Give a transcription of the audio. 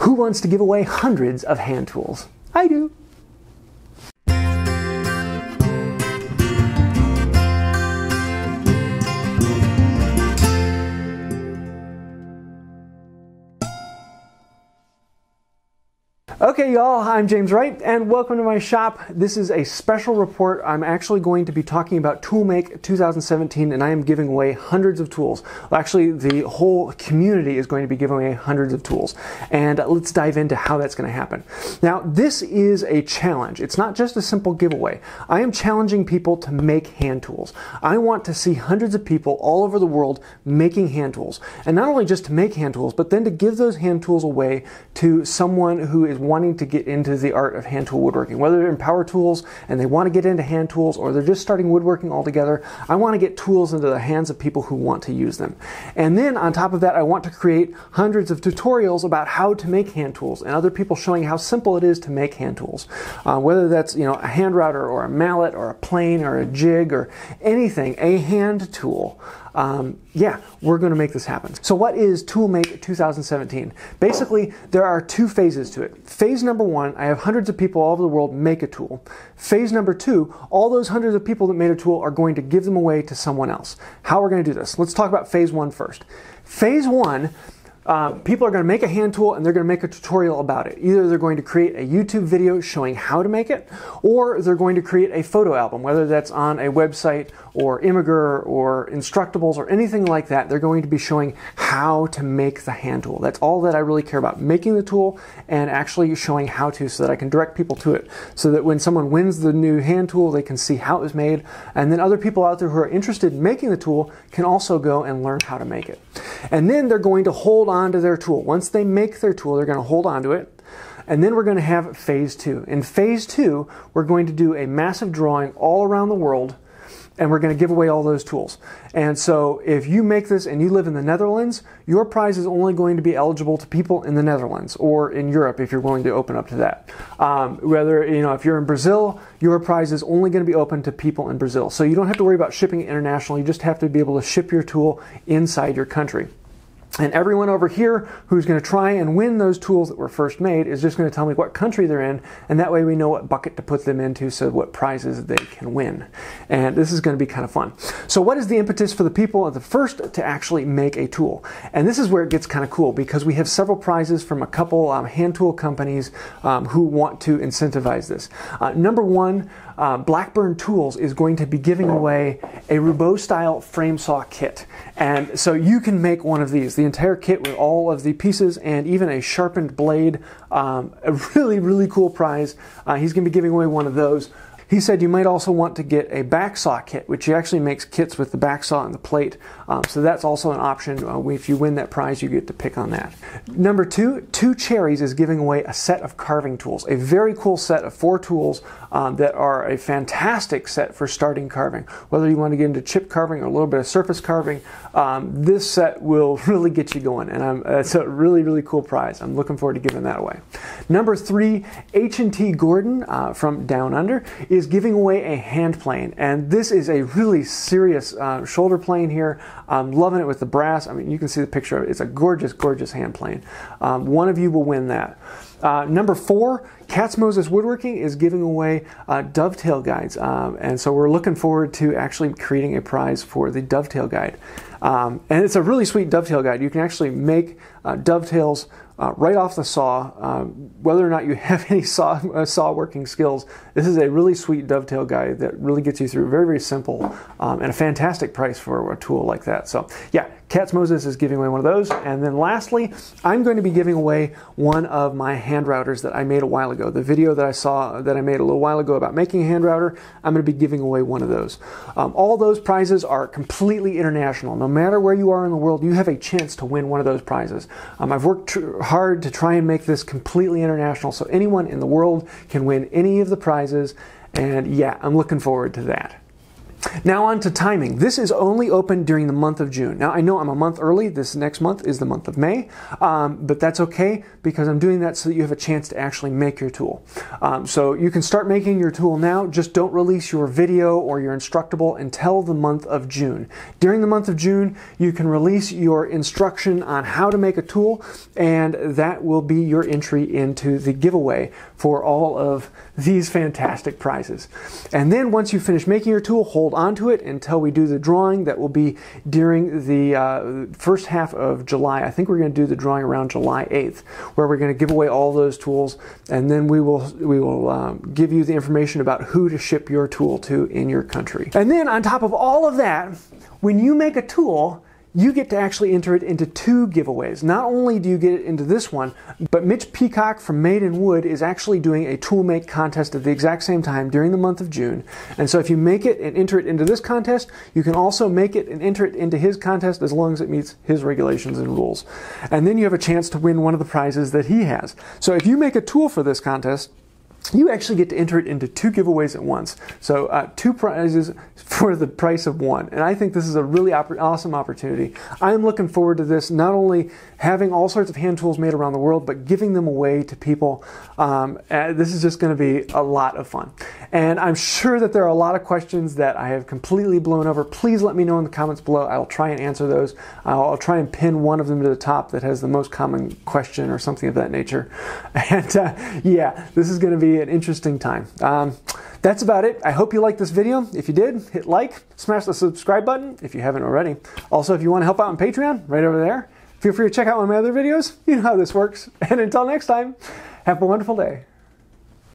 Who wants to give away hundreds of hand tools? I do. Okay, y'all, I'm James Wright, and welcome to my shop. This is a special report. I'm actually going to be talking about ToolMake 2017, and I am giving away hundreds of tools. Well, actually, the whole community is going to be giving away hundreds of tools. And let's dive into how that's going to happen. Now, this is a challenge. It's not just a simple giveaway. I am challenging people to make hand tools. I want to see hundreds of people all over the world making hand tools. And not only just to make hand tools, but then to give those hand tools away to someone who is wanting to get into the art of hand tool woodworking, whether they're in power tools and they want to get into hand tools or they're just starting woodworking altogether. I want to get tools into the hands of people who want to use them. And then on top of that, I want to create hundreds of tutorials about how to make hand tools and other people showing how simple it is to make hand tools. Uh, whether that's you know a hand router or a mallet or a plane or a jig or anything, a hand tool um, yeah, we're going to make this happen. So, what is ToolMake 2017? Basically, there are two phases to it. Phase number one, I have hundreds of people all over the world make a tool. Phase number two, all those hundreds of people that made a tool are going to give them away to someone else. How we're going to do this? Let's talk about phase one first. Phase one, uh, people are going to make a hand tool and they're going to make a tutorial about it. Either they're going to create a YouTube video showing how to make it, or they're going to create a photo album, whether that's on a website or Imgur or Instructables or anything like that. They're going to be showing how to make the hand tool. That's all that I really care about making the tool and actually showing how to so that I can direct people to it. So that when someone wins the new hand tool, they can see how it was made. And then other people out there who are interested in making the tool can also go and learn how to make it. And then they're going to hold to their tool. Once they make their tool, they're going to hold on to it. And then we're going to have phase two. In phase two, we're going to do a massive drawing all around the world and we're going to give away all those tools. And so if you make this and you live in the Netherlands, your prize is only going to be eligible to people in the Netherlands or in Europe if you're willing to open up to that. Um, whether, you know, if you're in Brazil, your prize is only going to be open to people in Brazil. So you don't have to worry about shipping it internationally. You just have to be able to ship your tool inside your country. And everyone over here who's going to try and win those tools that were first made is just going to tell me what country they're in, and that way we know what bucket to put them into, so what prizes they can win. And this is going to be kind of fun. So, what is the impetus for the people at the first to actually make a tool? And this is where it gets kind of cool because we have several prizes from a couple um, hand tool companies um, who want to incentivize this. Uh, number one, uh, Blackburn Tools is going to be giving away a Roubo style frame saw kit. And so you can make one of these, the entire kit with all of the pieces and even a sharpened blade. Um, a really, really cool prize. Uh, he's going to be giving away one of those. He said you might also want to get a back saw kit, which he actually makes kits with the back saw and the plate. Um, so that's also an option. Uh, if you win that prize, you get to pick on that. Number two, Two Cherries is giving away a set of carving tools, a very cool set of four tools um, that are a fantastic set for starting carving. Whether you want to get into chip carving or a little bit of surface carving, um, this set will really get you going, and I'm, it's a really really cool prize. I'm looking forward to giving that away. Number three, HNT Gordon uh, from Down Under is giving away a hand plane, and this is a really serious uh, shoulder plane here. I'm loving it with the brass. I mean, you can see the picture it. It's a gorgeous, gorgeous hand plane. Um, one of you will win that. Uh, number four, Katz Moses Woodworking is giving away uh, dovetail guides, um, and so we're looking forward to actually creating a prize for the dovetail guide. Um, and it's a really sweet dovetail guide. You can actually make uh, dovetails uh, right off the saw, um, whether or not you have any saw, uh, saw working skills. This is a really sweet dovetail guide that really gets you through. Very, very simple um, and a fantastic price for a tool like that. So, yeah, Katz Moses is giving away one of those. And then lastly, I'm going to be giving away one of my hand routers that I made a while ago. The video that I saw that I made a little while ago about making a hand router, I'm going to be giving away one of those. Um, all those prizes are completely international. No matter where you are in the world, you have a chance to win one of those prizes. Um, I've worked tr- hard to try and make this completely international so anyone in the world can win any of the prizes. And yeah, I'm looking forward to that. Now on to timing. This is only open during the month of June. Now I know I'm a month early. This next month is the month of May, um, but that's okay because I'm doing that so that you have a chance to actually make your tool. Um, so you can start making your tool now. Just don't release your video or your Instructable until the month of June. During the month of June, you can release your instruction on how to make a tool, and that will be your entry into the giveaway for all of these fantastic prizes. And then once you finish making your tool, hold onto it until we do the drawing. That will be during the uh, first half of July. I think we're going to do the drawing around July 8th, where we're going to give away all those tools, and then we will we will um, give you the information about who to ship your tool to in your country. And then on top of all of that, when you make a tool, you get to actually enter it into two giveaways. Not only do you get it into this one, but Mitch Peacock from Made in Wood is actually doing a tool make contest at the exact same time during the month of June. And so if you make it and enter it into this contest, you can also make it and enter it into his contest as long as it meets his regulations and rules. And then you have a chance to win one of the prizes that he has. So if you make a tool for this contest, you actually get to enter it into two giveaways at once. So, uh, two prizes for the price of one. And I think this is a really awesome opportunity. I'm looking forward to this, not only having all sorts of hand tools made around the world, but giving them away to people. Um, uh, this is just going to be a lot of fun. And I'm sure that there are a lot of questions that I have completely blown over. Please let me know in the comments below. I'll try and answer those. I'll, I'll try and pin one of them to the top that has the most common question or something of that nature. And uh, yeah, this is going to an interesting time. Um, that's about it. I hope you liked this video. If you did, hit like, smash the subscribe button if you haven't already. Also, if you want to help out on Patreon, right over there, feel free to check out one of my other videos. You know how this works. And until next time, have a wonderful day.